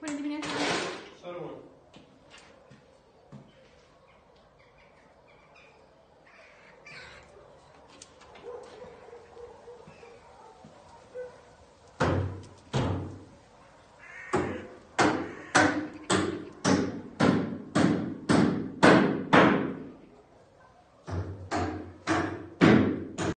快点这边连